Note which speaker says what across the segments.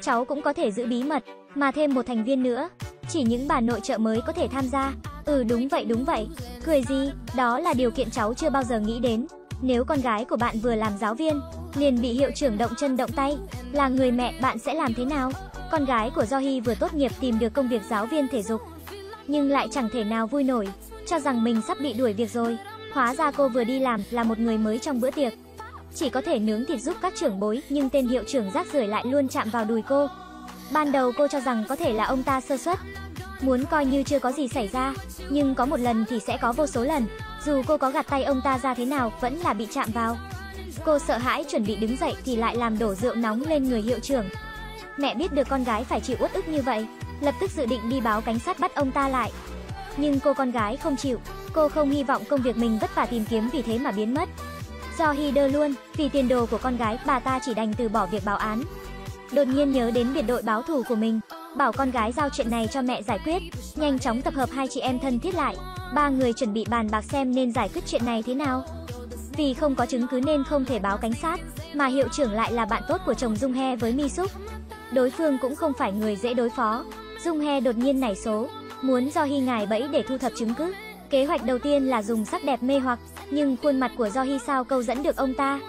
Speaker 1: cháu cũng có thể giữ bí mật, mà thêm một thành viên nữa. Chỉ những bà nội trợ mới có thể tham gia. Ừ đúng vậy đúng vậy. Cười gì, đó là điều kiện cháu chưa bao giờ nghĩ đến. Nếu con gái của bạn vừa làm giáo viên, liền bị hiệu trưởng động chân động tay, là người mẹ bạn sẽ làm thế nào? Con gái của Johi vừa tốt nghiệp tìm được công việc giáo viên thể dục, nhưng lại chẳng thể nào vui nổi, cho rằng mình sắp bị đuổi việc rồi. Hóa ra cô vừa đi làm là một người mới trong bữa tiệc. Chỉ có thể nướng thịt giúp các trưởng bối, nhưng tên hiệu trưởng rác rưởi lại luôn chạm vào đùi cô. Ban đầu cô cho rằng có thể là ông ta sơ suất, muốn coi như chưa có gì xảy ra, nhưng có một lần thì sẽ có vô số lần, dù cô có gạt tay ông ta ra thế nào, vẫn là bị chạm vào. Cô sợ hãi chuẩn bị đứng dậy thì lại làm đổ rượu nóng lên người hiệu trưởng. Mẹ biết được con gái phải chịu uất ức như vậy, lập tức dự định đi báo cảnh sát bắt ông ta lại. Nhưng cô con gái không chịu, cô không hy vọng công việc mình vất vả tìm kiếm vì thế mà biến mất. Do Hy đơ luôn, vì tiền đồ của con gái, bà ta chỉ đành từ bỏ việc báo án. Đột nhiên nhớ đến biệt đội báo thù của mình, bảo con gái giao chuyện này cho mẹ giải quyết, nhanh chóng tập hợp hai chị em thân thiết lại. Ba người chuẩn bị bàn bạc xem nên giải quyết chuyện này thế nào. Vì không có chứng cứ nên không thể báo cảnh sát, mà hiệu trưởng lại là bạn tốt của chồng Dung He với Mi Súc. Đối phương cũng không phải người dễ đối phó. Dung He đột nhiên nảy số, muốn do Hy ngài bẫy để thu thập chứng cứ. Kế hoạch đầu tiên là dùng sắc đẹp mê hoặc, nhưng khuôn mặt của Do Hy sao câu dẫn được ông ta.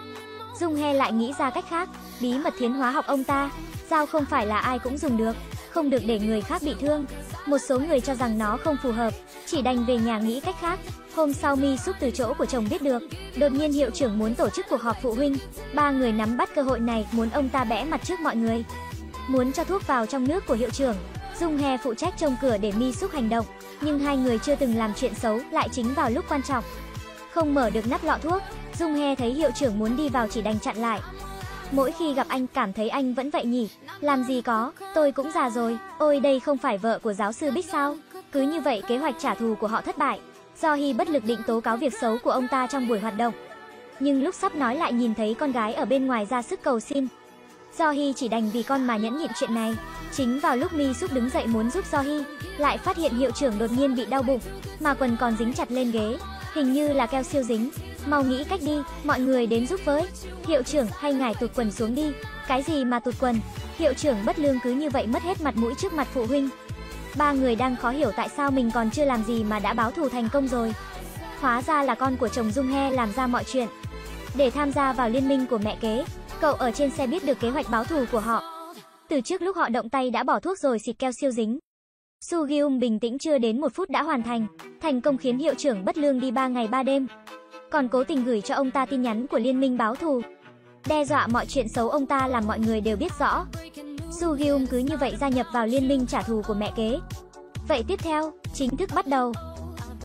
Speaker 1: Dung He lại nghĩ ra cách khác, bí mật thiến hóa học ông ta. Dao không phải là ai cũng dùng được, không được để người khác bị thương. Một số người cho rằng nó không phù hợp, chỉ đành về nhà nghĩ cách khác. Hôm sau Mi xúc từ chỗ của chồng biết được, đột nhiên hiệu trưởng muốn tổ chức cuộc họp phụ huynh. Ba người nắm bắt cơ hội này muốn ông ta bẽ mặt trước mọi người. Muốn cho thuốc vào trong nước của hiệu trưởng. Dung He phụ trách trông cửa để Mi xúc hành động, nhưng hai người chưa từng làm chuyện xấu lại chính vào lúc quan trọng. Không mở được nắp lọ thuốc, Dung He thấy hiệu trưởng muốn đi vào chỉ đành chặn lại. Mỗi khi gặp anh cảm thấy anh vẫn vậy nhỉ, làm gì có, tôi cũng già rồi, ôi đây không phải vợ của giáo sư Bích sao? Cứ như vậy kế hoạch trả thù của họ thất bại. Do hi bất lực định tố cáo việc xấu của ông ta trong buổi hoạt động. Nhưng lúc sắp nói lại nhìn thấy con gái ở bên ngoài ra sức cầu xin. Do hi chỉ đành vì con mà nhẫn nhịn chuyện này. Chính vào lúc Mi giúp đứng dậy muốn giúp Do hi, lại phát hiện hiệu trưởng đột nhiên bị đau bụng, mà quần còn dính chặt lên ghế, hình như là keo siêu dính. Mau nghĩ cách đi, mọi người đến giúp với. Hiệu trưởng, hay ngài tụt quần xuống đi. Cái gì mà tụt quần? Hiệu trưởng bất lương cứ như vậy mất hết mặt mũi trước mặt phụ huynh. Ba người đang khó hiểu tại sao mình còn chưa làm gì mà đã báo thù thành công rồi. Hóa ra là con của chồng Dung He làm ra mọi chuyện. Để tham gia vào liên minh của mẹ kế, cậu ở trên xe biết được kế hoạch báo thù của họ. Từ trước lúc họ động tay đã bỏ thuốc rồi xịt keo siêu dính. Su Gyum bình tĩnh chưa đến một phút đã hoàn thành, thành công khiến hiệu trưởng bất lương đi 3 ngày 3 đêm. Còn cố tình gửi cho ông ta tin nhắn của liên minh báo thù. Đe dọa mọi chuyện xấu ông ta làm mọi người đều biết rõ. Su Gyum cứ như vậy gia nhập vào liên minh trả thù của mẹ kế. Vậy tiếp theo, chính thức bắt đầu.